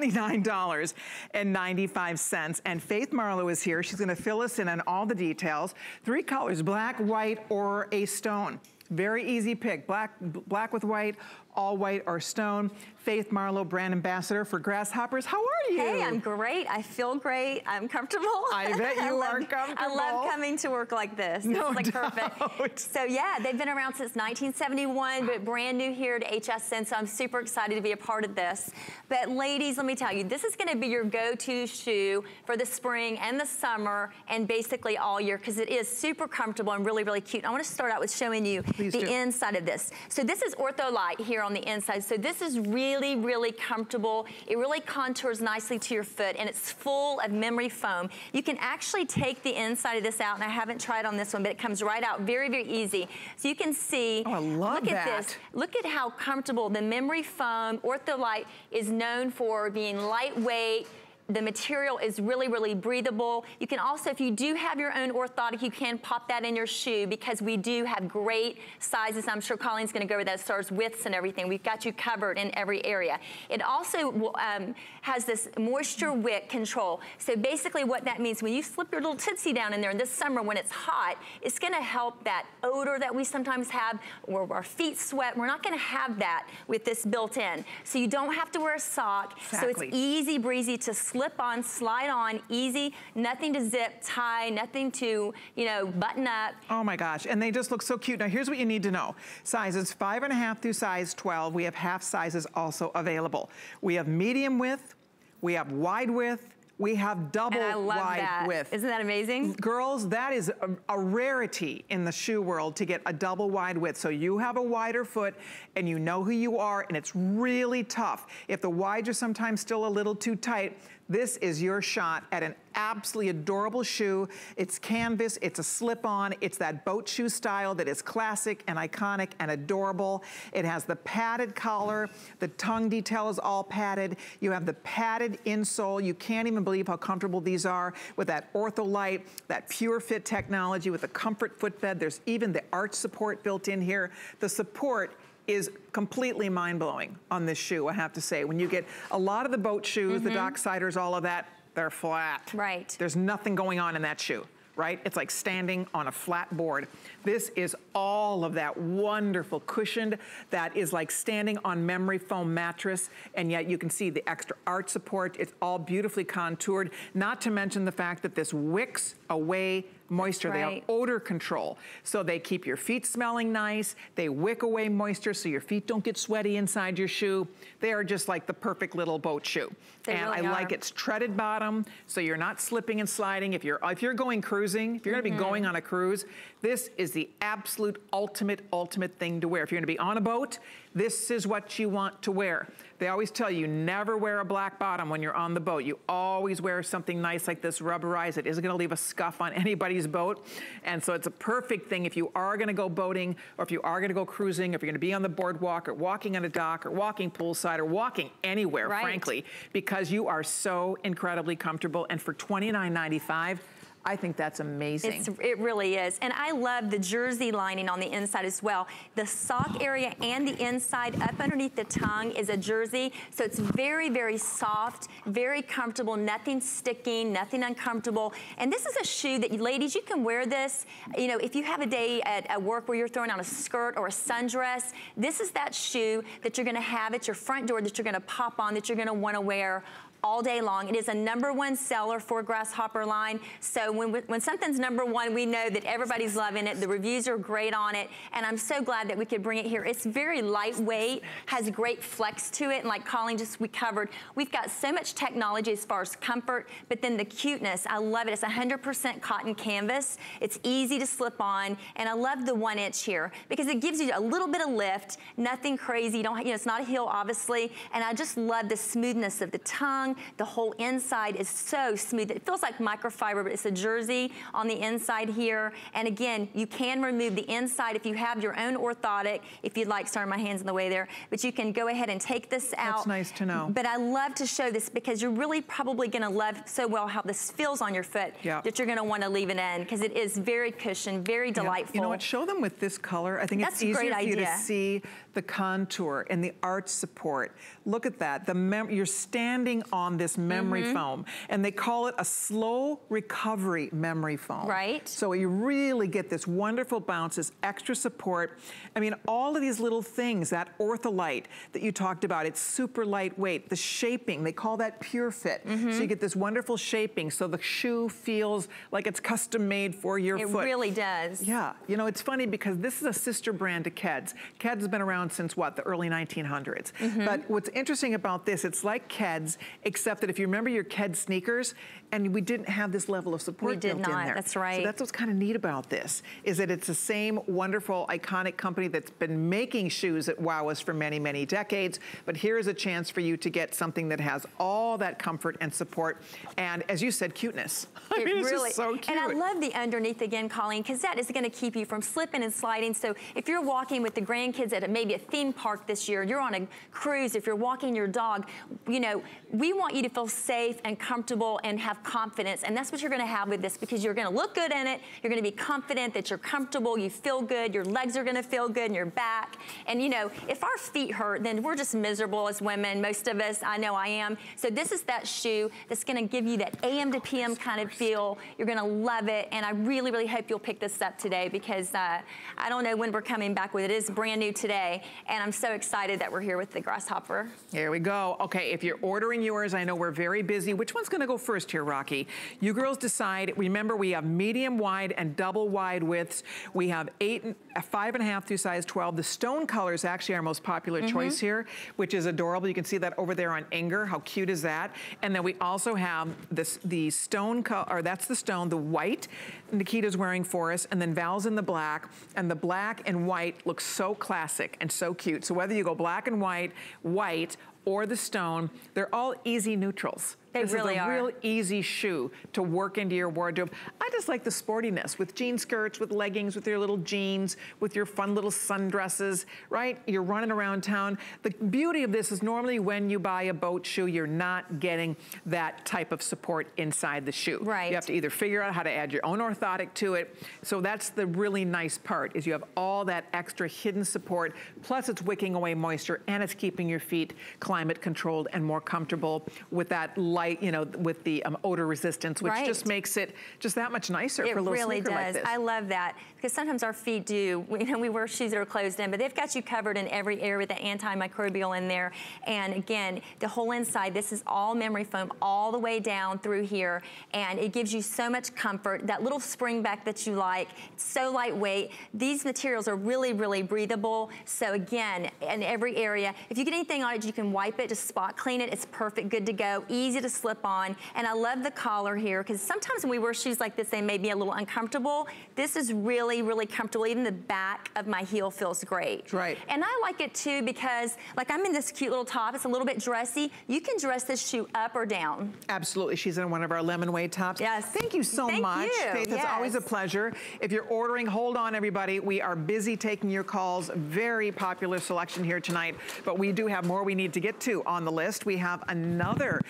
$29.95. And Faith Marlowe is here. She's gonna fill us in on all the details. Three colors, black, white, or a stone. Very easy pick, black, black with white, all white or stone. Faith Marlowe, brand ambassador for Grasshoppers. How are you? Hey, I'm great. I feel great. I'm comfortable. I bet you love, are comfortable. I love coming to work like this. No it's like doubt. perfect. So yeah, they've been around since 1971, but brand new here to HSN, so I'm super excited to be a part of this. But ladies, let me tell you, this is gonna be your go-to shoe for the spring and the summer and basically all year because it is super comfortable and really, really cute. I wanna start out with showing you Please the do. inside of this. So this is Ortholite here on the inside. So this is really, really comfortable. It really contours nicely to your foot and it's full of memory foam. You can actually take the inside of this out and I haven't tried on this one, but it comes right out very, very easy. So you can see, oh, I love look that. at this. Look at how comfortable the memory foam Ortholite is known for being lightweight, the material is really, really breathable. You can also, if you do have your own orthotic, you can pop that in your shoe because we do have great sizes. I'm sure Colleen's gonna go over that as far as widths and everything. We've got you covered in every area. It also um, has this moisture wick control. So basically what that means, when you slip your little tootsie down in there in this summer when it's hot, it's gonna help that odor that we sometimes have where our feet sweat. We're not gonna have that with this built in. So you don't have to wear a sock. Exactly. So it's easy breezy to slip slip on, slide on, easy, nothing to zip, tie, nothing to, you know, button up. Oh my gosh, and they just look so cute. Now here's what you need to know. Sizes five and a half through size 12. We have half sizes also available. We have medium width, we have wide width, we have double wide that. width. Isn't that amazing? Girls, that is a, a, rarity in the shoe world to get a double wide width. So you have a wider foot and you know who you are and it's really tough. If the wides are sometimes still a little too tight, this is your shot at an absolutely adorable shoe. It's canvas, it's a slip-on, it's that boat shoe style that is classic and iconic and adorable. It has the padded collar, the tongue detail is all padded. You have the padded insole. You can't even believe how comfortable these are with that Ortholite, that pure fit technology with the comfort footbed. There's even the arch support built in here. The support is completely mind-blowing on this shoe, I have to say. When you get a lot of the boat shoes, mm -hmm. the mm-hmm. Docksiders, all of that, they're flat. Right. There's nothing going on in that shoe right? It's like standing on a flat board. This is all of that wonderful cushioned, that is like standing on memory foam mattress, and yet you can see the extra arch support. It's all beautifully contoured, not to mention the fact that this wicks away moisture. Right. They have odor control. So they keep your feet smelling nice. They wick away moisture so your feet don't get sweaty inside your shoe. They are just like the perfect little boat shoe. They and really I are. like its treaded bottom so you're not slipping and sliding. If you're if you're going cruising, if you're gonna mm -hmm. be mm-hmm. going on a cruise, this is the absolute ultimate, ultimate thing to wear. If you're gonna be on a boat, this is what you want to wear. They always tell you, never wear a black bottom when you're on the boat. You always wear something nice like this, rubberized. It isn't gonna leave a scuff on anybody's boat. And so it's a perfect thing if you are gonna go boating or if you are gonna go cruising, if you're gonna be on the boardwalk or walking on a dock or walking poolside or walking anywhere, right. frankly, because you are so incredibly comfortable. And for $29.95, I think that's amazing. It's, it really is. And I love the jersey lining on the inside as well. The sock area and the inside up underneath the tongue is a jersey. So it's very, very soft, very comfortable, nothing sticking, nothing uncomfortable. And this is a shoe that, ladies, you can wear this. You know, if you have a day at, at work where you're throwing on a skirt or a sundress, this is that shoe that you're gonna have at your front door that you're gonna pop on, that you're gonna wanna wear all day long. It is a number one seller for Grasshopper line. So when, when something's number one, we know that everybody's loving it. The reviews are great on it. And I'm so glad that we could bring it here. It's very lightweight, has great flex to it. And like Colleen just we covered, we've got so much technology as far as comfort, but then the cuteness, I love it. It's 100% cotton canvas. It's easy to slip on. And I love the one inch here because it gives you a little bit of lift, nothing crazy. You don't, you know, it's not a heel, obviously. And I just love the smoothness of the tongue tongue. The whole inside is so smooth. It feels like microfiber, but it's a jersey on the inside here. And again, you can remove the inside if you have your own orthotic, if you'd like, sorry, my hand's in the way there, but you can go ahead and take this out. That's nice to know. But I love to show this because you're really probably gonna love so well how this feels on your foot that you're gonna wanna leave it in because it is very cushioned, very delightful. You know what, show them with this color. I think That's it's easier for idea. you to see the contour and the arch support. Look at that. The you're standing on this memory mm -hmm. foam and they call it a slow recovery memory foam. Right. So you really get this wonderful bounce, this extra support. I mean, all of these little things, that ortholite that you talked about, it's super lightweight. The shaping, they call that pure fit. Mm -hmm. So you mm-hmm. get this wonderful shaping so the shoe feels like it's custom made for your it foot. It really does. Yeah. You know, it's funny because this is a sister brand to Keds. Keds has been around around since what, the early 1900s. Mm -hmm. But what's interesting about this, it's like Keds, except that if you remember your Keds sneakers, and we didn't have this level of support we did built not, in there. That's right. So that's what's kind of neat about this, is that it's the same wonderful, iconic company that's been making shoes that wow us for many, many decades. But here is a chance for you to get something that has all that comfort and support, and as you said, cuteness. I it mean, it's really, just so cute. And I love the underneath again, Colleen, because that is going to keep you from slipping and sliding. So if you're walking with the grandkids at maybe a theme park this year, you're on a cruise, if you're walking your dog, you know, we want you to feel safe and comfortable and have confidence. And that's what you're gonna have with this because you're gonna look good in it. You're gonna be confident that you're comfortable, you feel good, your legs are gonna feel good and your back. And you know, if our feet hurt, then we're just miserable as women, most of us, I know I am. So this is that shoe that's gonna give you that AM to PM kind of feel. You're gonna love it. And I really, really hope you'll pick this up today because uh, I don't know when we're coming back with it. It is brand new today. And I'm so excited that we're here with the grasshopper. Here we go. Okay, if you're ordering yours, I know we're very busy. Which one's gonna go first here, Rocky? You girls decide. Remember, we have medium wide and double wide widths. We have eight, uh, five and a half through size 12. The stone color is actually our most popular mm -hmm. choice here, which is adorable. You can see that over there on Inger. How cute is that? And then we also have this, the stone color, or that's the stone, the white Nikita's wearing for us, and then Val's in the black, and the black and white looks so classic and so cute. So whether you go black and white, white, or the stone, they're all easy neutrals. They this really is a are. real easy shoe to work into your wardrobe. I just like the sportiness with jean skirts, with leggings, with your little jeans, with your fun little sundresses, right? You're running around town. The beauty of this is normally when you buy a boat shoe, you're not getting that type of support inside the shoe. Right. You have to either figure out how to add your own orthotic to it. So that's the really nice part is you have all that extra hidden support, plus it's wicking away moisture and it's keeping your feet climate controlled and more comfortable with that light, you know, with the um, odor resistance, which right. just makes it just that much nicer it for a little really sneaker does. like this. I love that because sometimes our feet do, you know, we wear shoes that are closed in, but they've got you covered in every area with the antimicrobial in there. And again, the whole inside, this is all memory foam all the way down through here. And it gives you so much comfort. That little spring back that you like, it's so lightweight. These materials are really, really breathable. So again, in every area, if you get anything on it, you can wipe it, just spot clean it. It's perfect, good to go, easy to slip on. And I love the collar here because sometimes when we wear shoes like this, they may be a little uncomfortable. This is really, really comfortable. Even the back of my heel feels great. Right. And I like it too because like I'm in this cute little top. It's a little bit dressy. You can dress this shoe up or down. Absolutely. She's in one of our lemon way tops. Yes. Thank you so Thank much. You. Faith, yes. it's always a pleasure. If you're ordering, hold on everybody. We are busy taking your calls. Very popular selection here tonight, but we do have more we need to get to on the list. We have another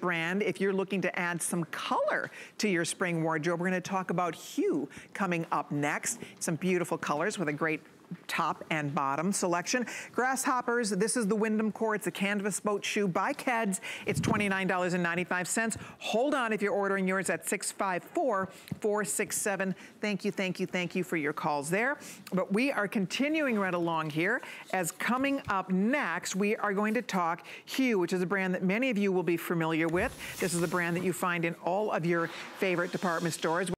brand. If you're looking to add some color to your spring wardrobe, we're gonna talk about Hue coming up next. Some beautiful colors with a great top and bottom selection. Grasshoppers, this is the Windham Core. It's a canvas boat shoe by Keds. It's $29.95. Hold on if you're ordering yours at 654-467. Thank you, thank you, thank you for your calls there. But we are continuing right along here as coming up next, we are going to talk Hue, which is a brand that many of you will be familiar with. This is the brand that you find in all of your favorite department stores.